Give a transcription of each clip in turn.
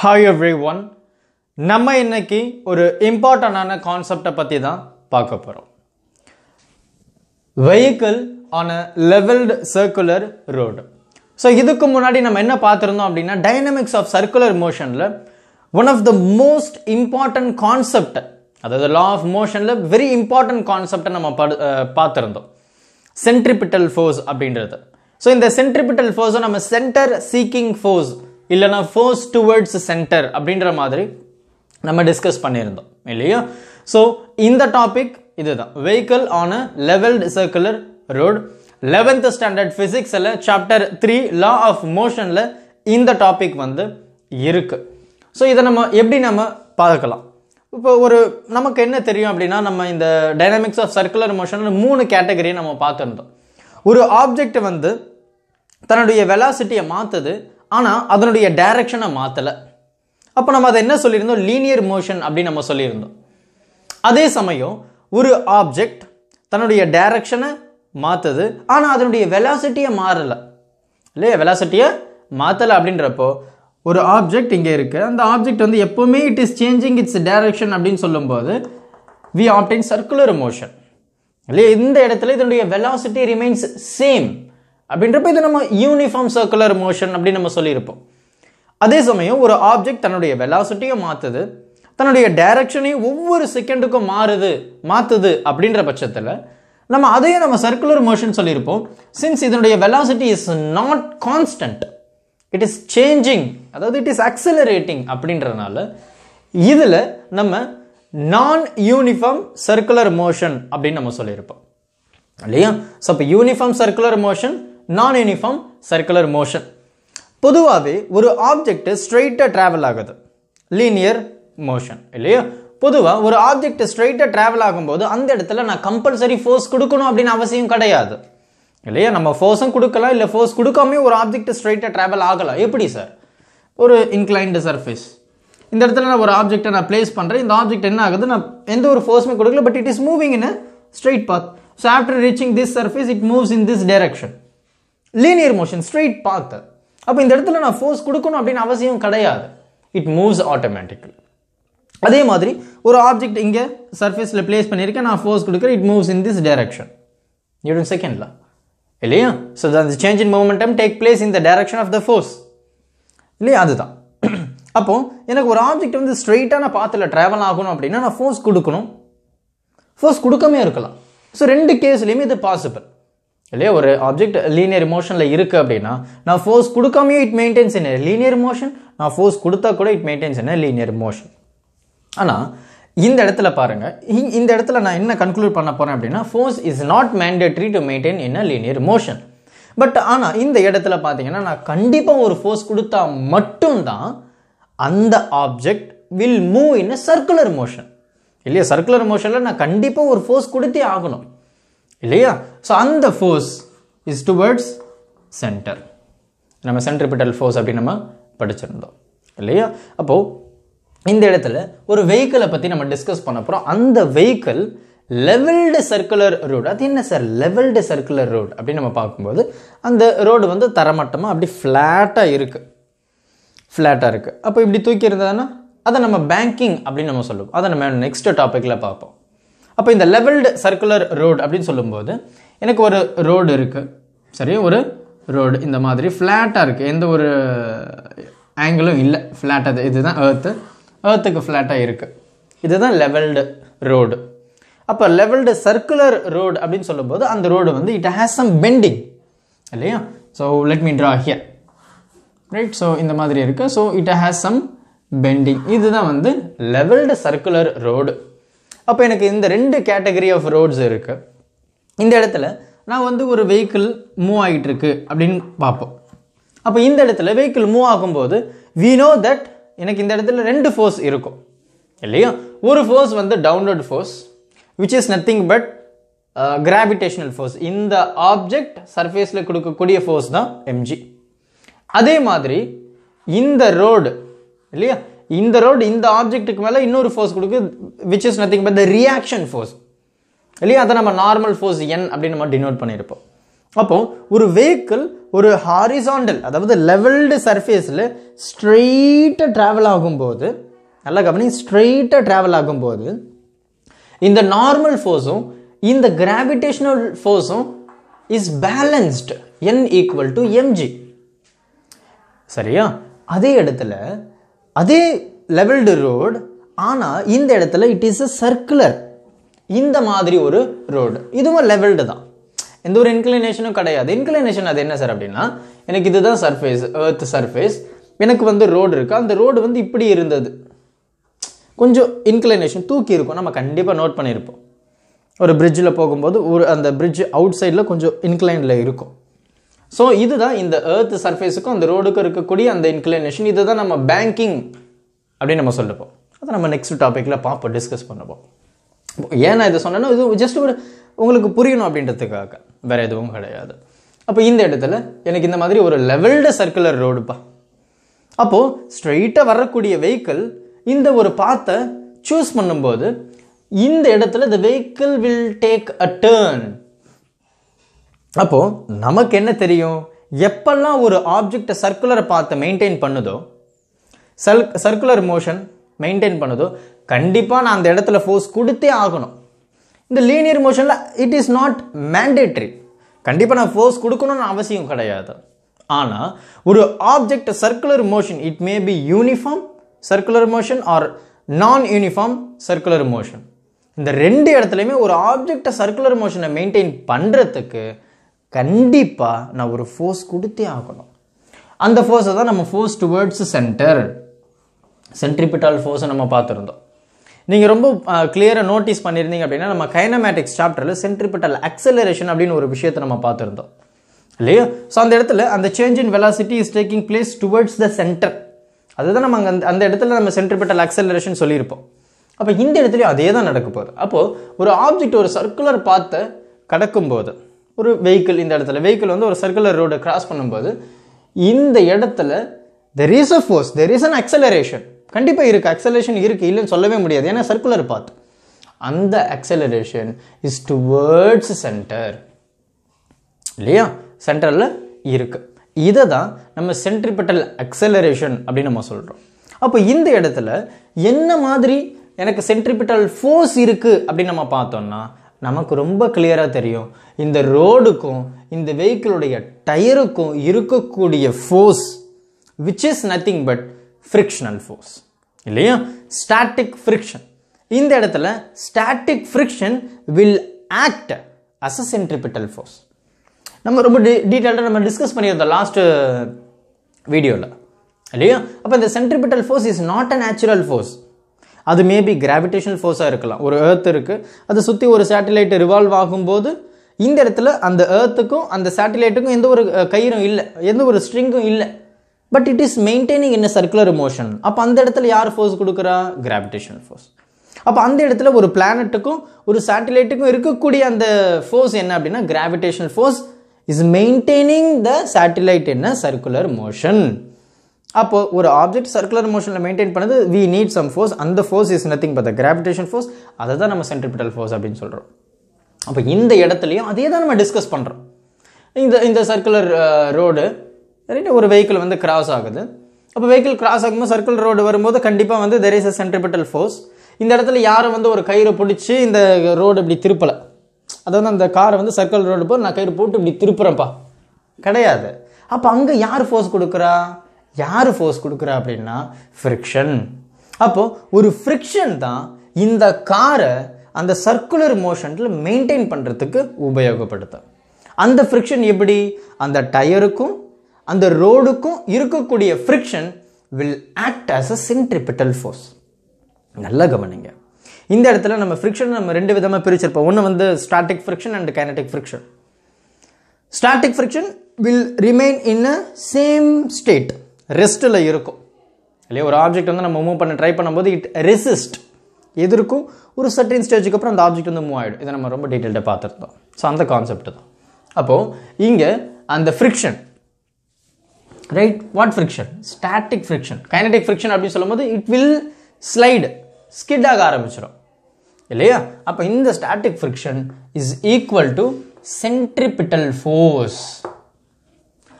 Hi every one நம்ம இன்னைக்கு ஒரு இம்பார்ட்டண்டான கான்செப்டை பற்றி தான் பார்க்க போகிறோம் vehicle on a levelled circular road so இதுக்கு முன்னாடி நம்ம என்ன பார்த்துருந்தோம் அப்படின்னா டைனமிக்ஸ் ஆஃப் சர்க்குலர் மோஷனில் one of the most important concept அதாவது லா ஆஃப் மோஷனில் வெரி இம்பார்ட்டன்ட் கான்செப்டை நம்ம படு பார்த்துருந்தோம். சென்ட்ரிபிட்டல் ஃபோர்ஸ் அப்படின்றது. ஸோ இந்த சென்ட்ரிபிட்டல் ஃபோர்ஸை நம்ம சென்டர் சீக்கிங் ஃபோர்ஸ் இல்லைனா ஃபர்ஸ்ட் டுவர்ட்ஸ் சென்டர் அப்படின்ற மாதிரி நம்ம டிஸ்கஸ் பண்ணியிருந்தோம் இல்லையா? ஸோ இந்த டாபிக் இதுதான். Vehicle on a levelled circular road eleventh standard ஃபிசிக்ஸில் சாப்டர் த்ரீ லா ஆஃப் மோஷனில் இந்த டாபிக் வந்து இருக்கு. ஸோ இதை நம்ம எப்படி நம்ம பார்க்கலாம்? இப்போ ஒரு நமக்கு என்ன தெரியும் அப்படின்னா நம்ம இந்த டைனாமிக்ஸ் ஆஃப் சர்க்குலர் மோஷன் மூணு கேட்டகரியை நம்ம பார்த்துருந்தோம். ஒரு ஆப்ஜெக்ட் வந்து தன்னுடைய வெலாசிட்டியை மாற்றுது ஆனால் அதனுடைய டைரக்ஷனை மாற்றலை அப்போ நம்ம அதை என்ன சொல்லியிருந்தோம்? லீனியர் மோஷன் அப்படின்னு நம்ம சொல்லியிருந்தோம். அதே சமயம் ஒரு ஆப்ஜெக்ட் தன்னுடைய டைரக்ஷனை மாற்றுது ஆனால் அதனுடைய வெலாசிட்டியை மாறலை. இல்லையா? வெலாசிட்டியை மாற்றலை அப்படின்றப்போ ஒரு ஆப்ஜெக்ட் இங்கே இருக்குது அந்த ஆப்ஜெக்ட் வந்து எப்போவுமே it is changing its direction அப்படின்னு சொல்லும்போது வி ஆப்டைன் சர்க்குலர் மோஷன் இல்லையா? இந்த இடத்துல இதனுடைய வெலாசிட்டி ரிமைன்ஸ் சேம் அப்படின்றப்ப இது நம்ம யூனிஃபார்ம் சர்க்குலர் மோஷன் அப்படின்னு நம்ம சொல்லியிருப்போம். அதே சமயம் ஒரு ஆப்ஜெக்ட் தன்னுடைய வெலாசிட்டியை மாற்றுது தன்னுடைய டைரக்ஷனையும் ஒவ்வொரு செகண்டுக்கும் மாறுது மாற்றுது அப்படின்ற பட்சத்தில் நம்ம அதையும் நம்ம சர்க்குலர் மோஷன் சொல்லியிருப்போம். சின்ஸ் இதனுடைய velocity is not constant it is changing அதாவது இட் இஸ் அக்சலரேட்டிங் அப்படின்றனால இதில் நம்ம நான் யூனிஃபார்ம் சர்க்குலர் மோஷன் அப்படின்னு நம்ம சொல்லியிருப்போம். இல்லையா? ஸோ அப்போ uniform circular motion non uniform circular motion பொதுவாகவே ஒரு ஆப்ஜெக்ட் ஸ்ட்ரெயிட்டாக ட்ராவல் ஆகுது. லீனியர் மோஷன் இல்லையா? பொதுவாக ஒரு ஆப்ஜெக்ட் ஸ்ட்ரெயிட்டாக ட்ராவல் ஆகும்போது அந்த இடத்துல நான் கம்பல்சரி ஃபோர்ஸ் கொடுக்கணும் அப்படின்னு அவசியம் கிடையாது. இல்லையா? நம்ம ஃபோர்ஸும் கொடுக்கலாம் இல்லை ஃபோர்ஸ் கொடுக்காம ஒரு ஆப்ஜெக்ட் ஸ்ட்ரைட்டாக ட்ராவல் ஆகலாம். எப்படி சார் ஒரு இன்க்ளைன்டு சர்ஃபேஸ் இந்த இடத்துல நான் ஒரு ஆப்ஜெக்ட்டை நான் பிளேஸ் பண்ணுறேன் இந்த ஆப்ஜெக்ட் என்ன ஆகுது? நான் எந்த ஒரு ஃபோர்ஸுமே கொடுக்கல but it is moving in a straight path so after reaching this surface it moves in this direction linear motion straight path. அப்போ இந்த இடத்துல நான் ஃபோர்ஸ் கொடுக்கணும் அப்படின்னு அவசியம் கிடையாது. இட் மூவ்ஸ் ஆட்டோமேட்டிக்கலி அதே மாதிரி ஒரு ஆப்ஜெக்ட் இங்கே சர்ஃபேஸில் பிளேஸ் பண்ணியிருக்கேன் நான் ஃபோர்ஸ் கொடுக்குறேன் it moves in this direction during செகண்டில் இல்லையா? ஸோ அந்த change in momentum take place in the direction of the force இல்லையா? அதுதான். அப்போ எனக்கு ஒரு ஆப்ஜெக்ட் வந்து ஸ்ட்ரெயிட்டான பாத்தில் ட்ராவல் ஆகணும் அப்படின்னா நான் ஃபோர்ஸ் கொடுக்கணும். ஃபோர்ஸ் கொடுக்காம இருக்கலாம். ஸோ ரெண்டு கேஸ்லேயுமே இது பாசிபிள் இல்லையா? ஒரு ஆப்ஜெக்ட் லீனியர் மோஷனில் இருக்குது அப்படின்னா நான் ஃபோர்ஸ் கொடுக்காமையும் இட் மெயின்டைன்ஸ் என்ன? லீனியர் மோஷன் நான் ஃபோர்ஸ் கொடுத்தா கூட இட் மெயின்டைன்ஸ் என்ன? லீனியர் மோஷன் ஆனால் இந்த இடத்துல பாருங்க. இ- இந்த இடத்துல நான் என்ன கன்க்ளூட் பண்ண போறேன் அப்படின்னா force is not mandatory to maintain என்ன? லீனியர் மோஷன் பட் ஆனால் இந்த இடத்துல பார்த்தீங்கன்னா நான் கண்டிப்பாக ஒரு ஃபோர்ஸ் கொடுத்தா மட்டும்தான் அந்த object will move in a circular motion இல்லையா? சர்க்குலர் மோஷனில் நான் கண்டிப்பாக ஒரு ஃபோர்ஸ் கொடுத்தே ஆகணும். இல்லையா? ஸோ அந்த ஃபோர்ஸ் இஸ் டுவர்ட்ஸ் சென்டர் நம்ம சென்ட்ரிபிட்டல் ஃபோர்ஸ் அப்படின்னு நம்ம படிச்சிருந்தோம். இல்லையா? அப்போது இந்த இடத்துல ஒரு வெஹிக்கிளை பற்றி நம்ம டிஸ்கஸ் பண்ண போகிறோம் அந்த வெஹிக்கிள் லெவல்டு சர்க்குலர் ரோடு அது என்ன சார் லெவல்டு சர்க்குலர் ரோடு அப்படின்னு நம்ம பார்க்கும்போது அந்த ரோடு வந்து தரமட்டமாக அப்படி ஃப்ளாட்டாக இருக்குது ஃப்ளாட்டாக இருக்குது அப்போ இப்படி தூக்கி இருந்ததுன்னா அதை நம்ம பேங்கிங் அப்படின்னு நம்ம சொல்லுவோம். அதை நம்ம நெக்ஸ்ட் டாப்பிக்கில் பார்ப்போம். அப்போ இந்த லெவல்டு சர்க்குலர் ரோடு அப்படின்னு சொல்லும்போது எனக்கு ஒரு ரோடு இருக்குது சரி ஒரு ரோடு இந்த மாதிரி ஃப்ளாட்டாக இருக்குது எந்த ஒரு ஆங்கிளும் இல்லை. ஃப்ளாட்டாக இதுதான் ஏர்த்து ஏர்த்துக்கு ஃப்ளாட்டாக இருக்குது இதுதான் லெவல்டு ரோடு அப்போ லெவல்டு சர்க்குலர் ரோடு அப்படின்னு சொல்லும்போது அந்த ரோடு வந்து இட் ஹேஸ் சம் பெண்டிங் இல்லையா? So let me draw here right so இந்த மாதிரி இருக்குது so it has some bending இதுதான் வந்து லெவல்டு சர்க்குலர் ரோடு அப்போ எனக்கு இந்த ரெண்டு கேட்டகரி ஆஃப் ரோட்ஸ் இருக்குது இந்த இடத்துல நான் வந்து ஒரு வெஹிக்கிள் மூவ் ஆகிட்டு இருக்கு அப்படின்னு பார்ப்போம். அப்போ இந்த இடத்துல வெஹிக்கிள் மூவ் ஆகும்போது வி நோ தட் எனக்கு இந்த இடத்துல ரெண்டு ஃபோர்ஸ் இருக்கும். இல்லையா? ஒரு ஃபோர்ஸ் வந்து downward force which is nothing but gravitational force இந்த ஆப்ஜெக்ட் சர்ஃபேஸில் கொடுக்கக்கூடிய ஃபோர்ஸ் தான் எம்ஜி அதே மாதிரி இந்த ரோடு இல்லையா? இந்த ரோடு இந்த ஆப்ஜெக்ட்டுக்கு மேலே இன்னொரு ஃபோர்ஸ் கொடுக்கு which is nothing but the reaction force இல்லையா? அதை நம்ம நார்மல் ஃபோர்ஸ் என் அப்படின்னு நம்ம டினோட் பண்ணியிருப்போம் அப்போ ஒரு வெஹிக்கிள் ஒரு ஹாரிசாண்டல் அதாவது லெவல்டு சர்ஃபேஸில் ஸ்ட்ரெயிட்டாக ட்ராவல் ஆகும்போது நல்லா கவனி ஸ்ட்ரெயிட்டாக ட்ராவல் ஆகும்போது இந்த நார்மல் ஃபோர்ஸும் இந்த gravitational ஃபோர்ஸும் is balanced N equal to mg சரியா? அதே இடத்துல அதே லெவல்டு ரோடு ஆனால் இந்த இடத்துல இட் இஸ் அ சர்க்குலர் இந்த மாதிரி ஒரு ரோடு இதுவும் லெவல்டு தான். எந்த ஒரு இன்க்ளினேஷனும் கிடையாது. இன்க்ளினேஷன் அது என்ன சார் அப்படின்னா எனக்கு இதுதான் சர்ஃபேஸ் ஏர்த் சர்ஃபேஸ் எனக்கு வந்து ரோடு இருக்குது அந்த ரோடு வந்து இப்படி இருந்தது. கொஞ்சம் இன்க்ளினேஷன் தூக்கி இருக்கும். நம்ம கண்டிப்பாக நோட் பண்ணியிருப்போம் ஒரு பிரிட்ஜில் போகும்போது ஒரு அந்த பிரிட்ஜ் அவுட் சைடில் கொஞ்சம் இன்க்ளைனில் இருக்கும். ஸோ இதுதான் இந்த எர்த் சர்ஃபேஸுக்கும் அந்த ரோடுக்கும் இருக்கக்கூடிய அந்த இன்க்ளினேஷன் இதுதான் நம்ம பேங்கிங் அப்படின்னு நம்ம சொல்லிப்போம் அதை நம்ம நெக்ஸ்ட் டாப்பிக்கில் பார்ப்போம் டிஸ்கஸ் பண்ணுவோம் ஏன் நான் இதை சொன்னேன்னா இது ஜஸ்ட் ஒரு உங்களுக்கு புரியணும் அப்படின்றதுக்காக. வேற எதுவும் கிடையாது. அப்போ இந்த இடத்துல எனக்கு இந்த மாதிரி ஒரு லெவல்டு சர்க்குலர் ரோடுப்பா அப்போது ஸ்ட்ரெயிட்டாக வரக்கூடிய வெஹிக்கிள் இந்த ஒரு பாத்தை சூஸ் பண்ணும்போது இந்த இடத்துல the vehicle will take a turn அப்போது நமக்கு என்ன தெரியும்? எப்பெல்லாம் ஒரு ஆப்ஜெக்டை சர்க்குலரை பார்த்து மெயின்டைன் பண்ணுதோ சல் சர்க்குலர் மோஷன் மெயின்டைன் பண்ணுதோ கண்டிப்பாக நான் அந்த இடத்துல ஃபோர்ஸ் கொடுத்தே ஆகணும். இந்த லீனியர் மோஷனில் இட் இஸ் நாட் மேண்டேட்ரி கண்டிப்பாக நான் ஃபோர்ஸ் கொடுக்கணும்னு அவசியம் கிடையாது. ஆனால் ஒரு object circular motion it may be uniform circular motion or non uniform circular motion இந்த ரெண்டு இடத்துலையுமே ஒரு ஆப்ஜெக்டை சர்க்குலர் மோஷனை மெயின்டைன் பண்ணுறதுக்கு கண்டிப்பாக நான் ஒரு ஃபோர்ஸ் கொடுத்தே ஆகணும். அந்த ஃபோர்ஸை தான் நம்ம ஃபோர்ஸ் டுவேர்ட்ஸ் சென்டர் சென்ட்ரிபிட்டல் ஃபோர்ஸை நம்ம பார்த்துருந்தோம். நீங்கள் ரொம்ப கிளியராக நோட்டீஸ் பண்ணியிருந்தீங்க அப்படின்னா நம்ம கைனமேட்டிக்ஸ் சாப்டரில் சென்ட்ரிபிட்டல் அக்சலரேஷன் அப்படின்னு ஒரு விஷயத்தை நம்ம பார்த்துருந்தோம். இல்லையா? ஸோ அந்த இடத்துல அந்த change in velocity is taking place towards the centre அதுதான் நம்ம அங்கே அந்த அந்த இடத்துல நம்ம சென்ட்ரிபிட்டல் அக்சலரேஷன் சொல்லியிருப்போம். அப்போ இந்த இடத்துலையும் அதே தான் நடக்க போகுது. அப்போது ஒரு ஆப்ஜெக்ட் ஒரு சர்க்குலர் பார்த்து கடக்கும்போது ஒரு வெஹிக்கிள் இந்த இடத்துல. வெஹிக்கிள் வந்து ஒரு சர்க்குலர் ரோடை கிராஸ் பண்ணும்போது இந்த இடத்துல there is a force there is an acceleration கண்டிப்பாக இருக்குது அக்சலரேஷன் இருக்குது இல்லைன்னு சொல்லவே முடியாது. ஏன்னா சர்க்குலர் பார்த்து அந்த அக்சலரேஷன் இஸ் டுவர்ட்ஸ் சென்டர் இல்லையா? சென்டரில் இருக்குது இதை தான் நம்ம சென்ட்ரிபிட்டல் அக்சலரேஷன் அப்படின்னு நம்ம சொல்கிறோம் அப்போ இந்த இடத்துல என்ன மாதிரி எனக்கு சென்ட்ரிபிட்டல் ஃபோர்ஸ் இருக்குது அப்படின்னு நம்ம பார்த்தோம்னா நமக்கு ரொம்ப கிளியராக தெரியும். இந்த ரோடுக்கும் இந்த வெஹிக்கிளுடைய டயருக்கும் இருக்கக்கூடிய force which is nothing but frictional force இல்லையா? ஸ்டாட்டிக் ஃப்ரிக்ஷன் இந்த இடத்துல static friction will act as a centripetal force நம்ம ரொம்ப டீ டீட்டெயில்டாக நம்ம டிஸ்கஸ் பண்ணியிருந்தோம் லாஸ்ட்டு வீடியோவில் இல்லையா? அப்போ இந்த centripetal force is not a natural force அது மேபி கிராவிடேஷனல் ஃபோர்ஸாக இருக்கலாம். ஒரு ஏர்த் இருக்குது அதை சுற்றி ஒரு சேட்டலைட் ரிவால்வ் ஆகும்போது இந்த இடத்துல அந்த ஏர்த்துக்கும் அந்த சேட்டலைட்டுக்கும் எந்த ஒரு கயிறும் இல்லை. எந்த ஒரு ஸ்ட்ரிங்கும் இல்லை. But it is maintaining in circular motion அப்போ அந்த இடத்துல யார் ஃபோர்ஸ் கொடுக்குறா? கிராவிடேஷனல் ஃபோர்ஸ் அப்போ அந்த இடத்துல ஒரு பிளானட்டுக்கும் ஒரு சேட்டலைட்டுக்கும் இருக்கக்கூடிய அந்த ஃபோர்ஸ் என்ன அப்படின்னா gravitational force is maintaining the satellite என்ன சர்க்குலர் மோஷன் அப்போ ஒரு ஆப்ஜெக்ட் சர்க்குலர் மோஷனில் மெயின்டைன் பண்ணது வி நீட் சம் ஃபோர்ஸ் அந்த force is nothing but the gravitation force அதை தான் நம்ம சென்ட்ரிபிட்டல் ஃபோர்ஸ் அப்படின்னு சொல்கிறோம் அப்போ இந்த இடத்துலையும் அதே தான் நம்ம டிஸ்கஸ் பண்ணுறோம் இந்த இந்த சர்க்குலர் ரோடு ரைட் ஒரு வெஹிக்கிள் வந்து கிராஸ் ஆகுது. அப்போ வெஹிக்கிள் கிராஸ் ஆகும்போது சர்க்கிள் ரோடு வரும்போது கண்டிப்பாக வந்து there is a centripetal force இந்த இடத்துல யாரும் வந்து ஒரு கயிறு பிடிச்சி இந்த ரோடு இப்படி திருப்பலை? அதாவது அந்த காரை வந்து சர்க்கிள் ரோடு போய் நான் கயிறு போட்டு இப்படி திருப்புறேன்ப்பா. கிடையாது. அப்போ அங்கே யார் ஃபோர்ஸ் கொடுக்குறா? யார் ஃபோர்ஸ் கொடுக்குறா அப்படின்னா ஃப்ரிக்ஷன் அப்போது ஒரு ஃப்ரிக்ஷன் தான் இந்த காரை அந்த சர்க்குலர் மோஷனில் மெயின்டைன் பண்ணுறதுக்கு உபயோகப்படுத்தும். அந்த ஃப்ரிக்ஷன் எப்படி? அந்த டயருக்கும் அந்த ரோடுக்கும் இருக்கக்கூடிய friction will act as a centripetal force நல்லா கவனிங்க. இந்த இடத்துல நம்ம ஃப்ரிக்ஷன் நம்ம ரெண்டு விதமாக பிரிச்சிருப்போம். ஒன்று வந்து static friction and kinetic friction static friction will remain in a same state ரெஸ்ட்டில் இருக்கும். இல்லையா? ஒரு ஆப்ஜெக்ட் வந்து நம்ம மூவ் பண்ண ட்ரை பண்ணும்போது இட் ரெசிஸ்ட் எதிர்க்கும் ஒரு சர்டின் ஸ்டேஜுக்கு அப்புறம் அந்த ஆப்ஜெக்ட் வந்து மூவ் ஆகிடும் இதை நம்ம ரொம்ப டீட்டெயில்டாக பார்த்துருந்தோம். ஸோ அந்த கான்செப்ட் தான். அப்போது இங்கே அந்த friction right what friction static friction kinetic friction அப்படின்னு சொல்லும்போது இட் வில் ஸ்லைடு ஸ்கிட் ஆக ஆரம்பிச்சிடும் இல்லையா? அப்போ இந்த static friction is equal to centripetal force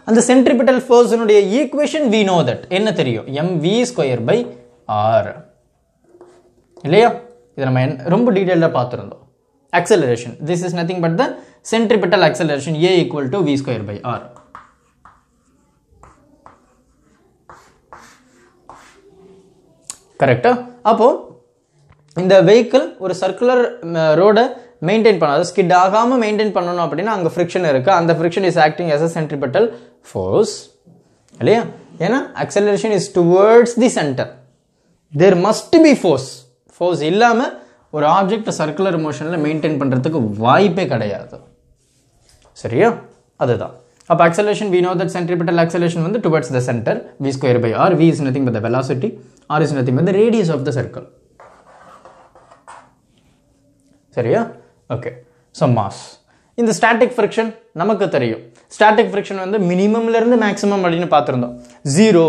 அந்த சென்ட்ரிபிட்டல் ஃபோர்ஸினுடைய ஈக்குவேஷன் வி நோ தட் என்ன தெரியும்? M v square by r இல்லையா? இது நம்ம என்ன- ரொம்ப டீட்டெயிலாக பார்த்துருந்தோம். Acceleration. This is nothing but the centripetal acceleration. A equal to v square by r. கரெக்டா அப்போ இந்த வெஹிக்கிள் ஒரு சர்க்குலர் ரோடை மெயின்டைன் பண்ணாது ஸ்கிட் ஆகாமல் மெயின்டைன் பண்ணணும் அப்படின்னா அங்கே ஃப்ரிக்ஷன் இருக்குது அந்த friction is acting as a centripetal force இல்லையா ஏன்னா acceleration is towards the centre there must be force force இல்லாமல் ஒரு ஆப்ஜெக்டை சர்க்குலர் மோஷனில் மெயின்டைன் பண்ணுறதுக்கு வாய்ப்பே கிடையாது சரியா அதுதான் அப்போ acceleration we know that centripetal acceleration வந்து towards the centre v square by r v is nothing but the velocity r is nothing but the radius of the circle சரியா ஓகே ஸோ மாஸ் இந்த static friction நமக்கு தெரியும். Static friction வந்து மினிமம்லேருந்து maximum அப்படின்னு பார்த்துருந்தோம். Zero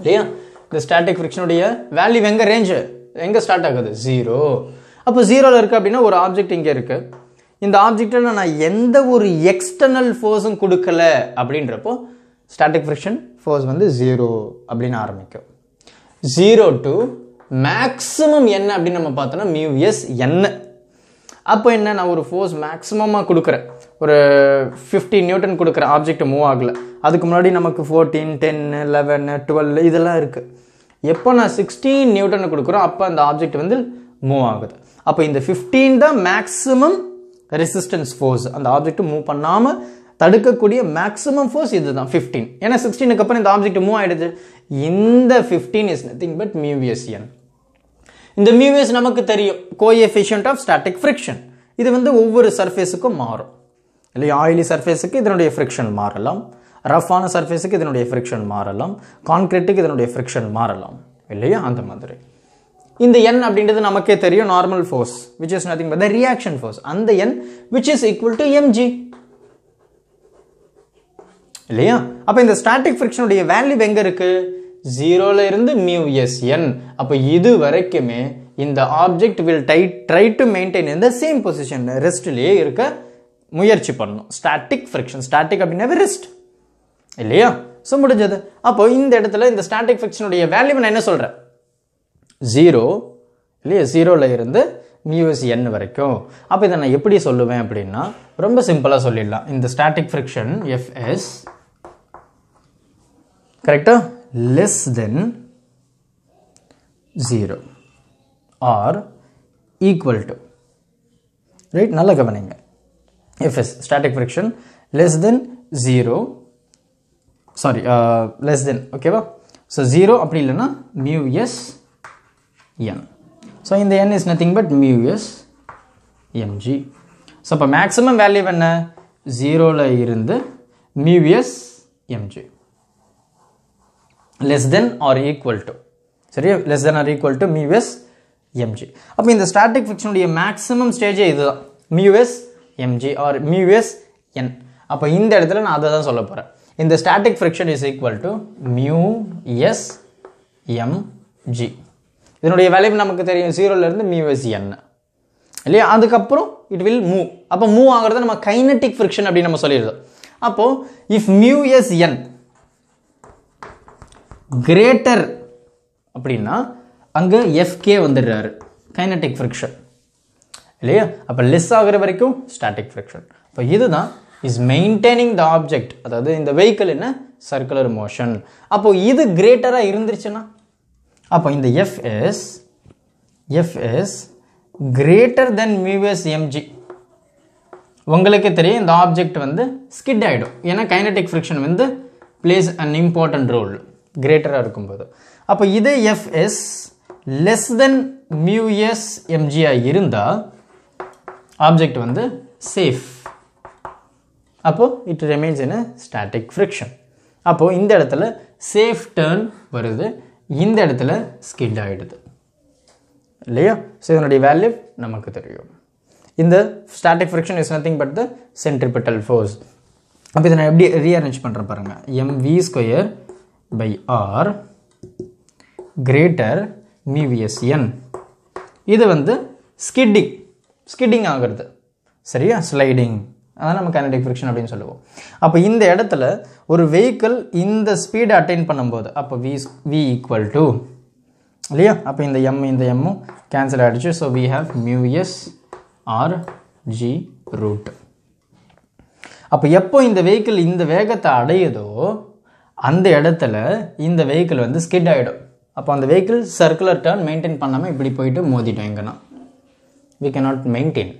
இல்லையா? இந்த static ஃப்ரிக்ஷனுடைய வேல்யூ எங்கே ரேஞ்சு எங்கே ஸ்டார்ட் ஆகுது? ஜீரோ அப்போ ஜீரோவில் இருக்குது அப்படின்னா ஒரு ஆப்ஜெக்ட் இங்கே இருக்குது இந்த ஆப்ஜெக்டில் நான் எந்த ஒரு எக்ஸ்டர்னல் ஃபோர்ஸும் கொடுக்கல அப்படின்றப்போ ஸ்டாட்டிக் ஃப்ரிக்ஷன் ஃபோர்ஸ் வந்து ஜீரோ அப்படின்னு ஆரம்பிக்கும். ஜீரோ டு மேக்ஸிமம் என்ன அப்படின்னு நம்ம பார்த்தோன்னா மியூஎஸ் என்ன அப்போ என்ன நான் ஒரு ஃபோர்ஸ் மேக்ஸிமமாக கொடுக்குறேன். ஒரு 15 நியூட்டன் கொடுக்குற ஆப்ஜெக்ட் மூவ் ஆகலை. அதுக்கு முன்னாடி நமக்கு ஃபோர்டீன் டென் லெவன் டுவெல் இதெல்லாம் இருக்குது எப்போ நான் சிக்ஸ்டீன் நியூட்டன் கொடுக்குறோம் அப்போ அந்த ஆப்ஜெக்ட் வந்து மூவ் ஆகுது. அப்போ இந்த 15 தான் மேக்ஸிமம் ரெசிஸ்டன்ஸ் ஃபோர்ஸ் அந்த ஆப்ஜெக்ட் மூவ் பண்ணாமல் தடுக்கக்கூடிய மேக்ஸிமம் ஃபோர்ஸ் இதுதான் 15 ஏன்னா சிக்ஸ்டீனுக்கு அப்புறம் இந்த ஆப்ஜெக்ட் மூவ் ஆகிடுது இந்த 15 இஸ் நத்திங் பட் மியூவியஸ்என் இந்த மியூஎஸ் நமக்கு தெரியும். கோஎஃபிஷியன்ட் ஆஃப் ஸ்டாட்டிக் ஃப்ரிக்ஷன் இது வந்து ஒவ்வொரு சர்ஃபேஸுக்கும் மாறும். இல்லையா? ஆயிலி சர்ஃபேஸுக்கு இதனுடைய ஃப்ரிக்ஷன் மாறலாம். ரஃப்பான சர்ஃபேஸுக்கு இதனுடைய ஃப்ரிக்ஷன் மாறலாம். கான்கிரீட்டுக்கு இதனுடைய ஃப்ரிக்ஷன் மாறலாம். இல்லையா? அந்த மாதிரி. இந்த என் அப்படின்றது நமக்கே தெரியும். Normal force which is nothing but the reaction force அந்த N which is equal to mg இல்லையா? அப்போ இந்த ஸ்டாட்டிக் ஃப்ரிக்ஷனுடைய வேல்யூ எங்கே இருக்குது ஜீரோல இருந்து மியூ எஸ் என் அப்போ இது வரைக்குமே இந்த ஆப்ஜெக்ட் வில் டை ட்ரை டு மெயின்டைன் இந்த சேம் பொசிஷன் ரெஸ்ட்லேயே இருக்க முயற்சி பண்ணணும் ஸ்டாட்டிக் ஃப்ரிக்ஷன் ஸ்டாட்டிக் அப்படின்னாவே ரெஸ்ட் இல்லையா? ஸோ முடிஞ்சது. அப்போ இந்த இடத்துல இந்த ஸ்டாட்டிக் ஃபிக்ஷனுடைய வேல்யூ நான் என்ன சொல்கிறேன் ஜீரோ இல்லையா? ஜீரோவில் இருந்து மியூஎஸ் என் வரைக்கும். அப்போ இதை நான் எப்படி சொல்லுவேன் அப்படின்னா ரொம்ப சிம்பிளாக சொல்லிடலாம். இந்த ஸ்டாட்டிக் ஃப்ரிக்ஷன் எஃப்எஸ் கரெக்டாக less than zero or equal to right நல்லா கவனிங்க. FS static friction less than zero sorry less than ஓகேவா ஸோ ஜீரோ அப்படி இல்லைன்னா மியூ எஸ் என் ஸோ இந்த N is nothing but mu S MG so அப்போ maximum value என்ன? ஜீரோவில் இருந்து mu s MG less than or equal to சரியா? Less than or equal to mu S MG அப்போ இந்த ஸ்டாட்டிக் ஃபிக்ஷனுடைய maximum ஸ்டேஜே இதுதான். Mu s MG or mu s N அப்போ இந்த இடத்துல நான் அதை தான் சொல்ல போகிறேன் இந்த static friction is equal to mu S mg இதனுடைய வேல்யூ நமக்கு தெரியும். ஜீரோலேருந்து மியூ எஸ் என் இல்லையா? அதுக்கப்புறம் இட் வில் மூவ் அப்போ மூவ் ஆகிறது நம்ம கைனட்டிக் ஃப்ரிக்ஷன் அப்படின்னு நம்ம சொல்லிடுறோம். அப்போது இஃப் மியூஎஸ் என் கிரேட்டர் அப்படின்னா அங்கே எஃப்கே வந்துடுறாரு. கைனட்டிக் ஃப்ரிக்ஷன் இல்லையா? அப்போ லெஸ் ஆகிற வரைக்கும் ஸ்டாட்டிக் ஃப்ரிக்ஷன் இப்போ இதுதான் இஸ் மெயின்டைனிங் த ஆப்ஜெக்ட் அதாவது இந்த வெஹிக்கிள் என்ன? சர்க்குலர் மோஷன் அப்போ இது கிரேட்டராக இருந்துருச்சுன்னா? அப்போ இந்த FS FS greater than mu s MG உங்களுக்கு தெரியும் இந்த ஆப்ஜெக்ட் வந்து ஸ்கிட் ஆகிடும் ஏன்னா கைனட்டிக் ஃப்ரிக்ஷன் வந்து பிளேஸ் அன் இம்பார்ட்டன்ட் ரோல் கிரேட்டராக இருக்கும்போது. அப்போ இதே FS less than mu s எம்ஜியாக இருந்தால் ஆப்ஜெக்ட் வந்து சேஃப் அப்போது it remains in static friction அப்போது இந்த இடத்துல சேஃப் டேர்ன் வருது இந்த இடத்துல ஸ்கிட் ஆகிடுது இல்லையா? ஸோ இதனுடைய வேல்யூ நமக்கு தெரியும். இந்த static friction is nothing but the centripetal force அப்போ இதை நான் எப்படி ரீஅரேஞ்ச் பண்ணுறேன் பாருங்கள் m v square by r greater மிவிஎஸ் N இது வந்து ஸ்கிட்டிங் ஸ்கிட்டிங் ஆகிறது. சரியா? ஸ்லைடிங் அதான் நம்ம கைனடிக் ஃப்ரிக்ஷன் அப்படின்னு சொல்லுவோம். அப்போ இந்த இடத்துல ஒரு வெஹிக்கிள் இந்த ஸ்பீடை அட்டைன் பண்ணும்போது அப்போ வி வி ஈக்குவல் டு இல்லையா? அப்போ இந்த எம் இந்த எம்மும் கேன்சல் ஆகிடுச்சு so we have mu S r g root அப்போ எப்போ இந்த வெஹிக்கிள் இந்த வேகத்தை அடையுதோ அந்த இடத்துல இந்த வெஹிக்கிள் வந்து ஸ்கிட் ஆகிடும் அப்போ அந்த வெஹிக்கிள் சர்க்குலர் டர்ன் மெயின்டைன் பண்ணாமல் இப்படி போயிட்டு மோதிட்டோம் எங்கன்னா. We not maintain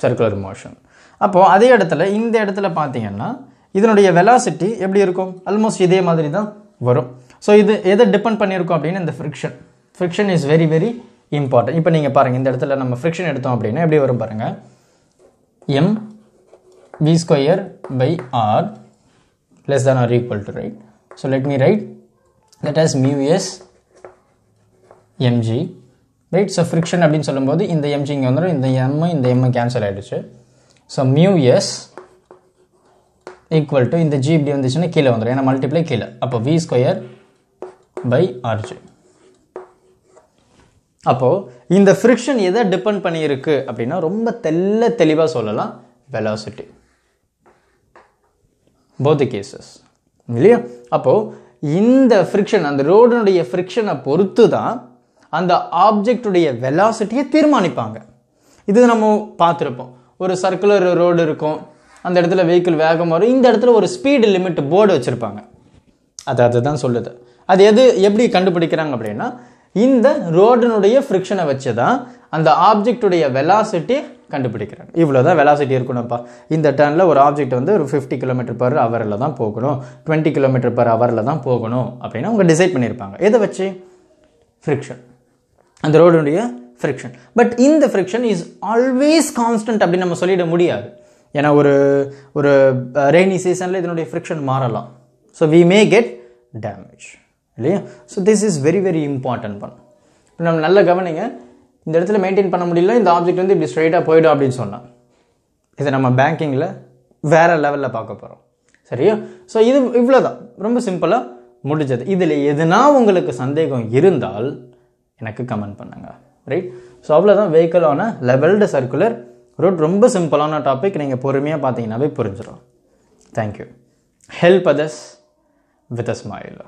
circular motion அப்போது அதே இடத்துல இந்த இடத்துல பார்த்தீங்கன்னா இதனுடைய வெலாசிட்டி எப்படி இருக்கும்? ஆல்மோஸ்ட் இதே மாதிரி தான் வரும். ஸோ இது எதை டிபெண்ட் பண்ணியிருக்கோம் அப்படின்னு இந்த friction friction is very very important இப்போ நீங்கள் பாருங்கள் இந்த இடத்துல நம்ம ஃப்ரிக்ஷன் எடுத்தோம் அப்படின்னா எப்படி வரும் பாருங்கள் m v square by r less than or equal to right so let me write. That as mu s mg. Right so friction அப்படின்னு சொல்லும்போது இந்த எம்ஜி இங்கே வந்துடும் இந்த எம்மு இந்த எம்மு கேன்சல் ஆகிடுச்சு so mu S equal to இந்த G இப்படி வந்துச்சுன்னா கீழே வந்துடும் ஏன்னா மல்டிப்ளை கீழே. அப்போ வி ஸ்கொயர் பை ஆர்ஜி அப்போது இந்த ஃப்ரிக்ஷன் எதை டிபெண்ட் பண்ணியிருக்கு அப்படின்னா ரொம்ப தெல்ல தெளிவாக சொல்லலாம் வெலாசிட்டி போத் கேசஸ் இல்லையா? அப்போது இந்த ஃப்ரிக்ஷன் அந்த ரோடனுடைய ஃப்ரிக்ஷனை பொறுத்து தான் அந்த ஆப்ஜெக்டுடைய வெலாசிட்டியை தீர்மானிப்பாங்க. இது நம்ம பார்த்துருப்போம். ஒரு சர்க்குலர் ரோடு இருக்கும். அந்த இடத்துல வெஹிக்கிள் வேகம் வரும். இந்த இடத்துல ஒரு ஸ்பீடு லிமிட் போர்டு வச்சுருப்பாங்க. அது அதுதான் சொல்லுது. அது எது எப்படி கண்டுபிடிக்கிறாங்க அப்படின்னா இந்த ரோடனுடைய ஃப்ரிக்ஷனை வச்சு தான் அந்த ஆப்ஜெக்டுடைய வெலாசிட்டி கண்டுபிடிக்கிறாங்க. இவ்வளோ தான் வெலாசிட்டி இருக்கணும்ப்பா. இந்த டர்னில் ஒரு ஆப்ஜெக்ட் வந்து ஒரு ஃபிஃப்டி கிலோமீட்டர் பர் ஹவரில் தான் போகணும். டுவெண்ட்டி கிலோமீட்டர் பர் ஹவரில் தான் போகணும் அப்படின்னு அவங்க டிசைட் பண்ணியிருப்பாங்க. எதை வச்சு? ஃப்ரிக்ஷன் அந்த ரோடுடைய ஃப்ரிக்ஷன் பட் இந்த ஃப்ரிக்ஷன் இஸ் ஆல்வேஸ் கான்ஸ்டன்ட் அப்படின்னு நம்ம சொல்லிட முடியாது. ஏன்னா ஒரு ஒரு ரெய்னி சீசனில் இதனுடைய ஃப்ரிக்ஷன் மாறலாம். So we may get damage இல்லையா? So this is very very important பண்ணும் இப்போ நம்ம நல்லா கவனிங்க. இந்த இடத்துல மெயின்டைன் பண்ண முடியல இந்த ஆப்ஜெக்ட் வந்து இப்படி ஸ்ட்ரைட்டாக போயிடும் அப்படின்னு சொன்னான். இதை நம்ம பேங்கிங்கில் வேறு லெவலில் பார்க்க போகிறோம் சரியா? ஸோ இது இவ்வளோ தான் ரொம்ப சிம்பிளாக முடிஞ்சது. இதில் எதுனா உங்களுக்கு சந்தேகம் இருந்தால் எனக்கு கமெண்ட் பண்ணுங்கள் ரைட் ஸோ அவ்வளோதான் வெஹிக்கிளான லெவல்டு சர்க்குலர் ரோட் ரொம்ப சிம்பிளான டாபிக் நீங்கள் பொறுமையாக பார்த்தீங்கன்னாவே புரிஞ்சிடும் thank you help others with a smile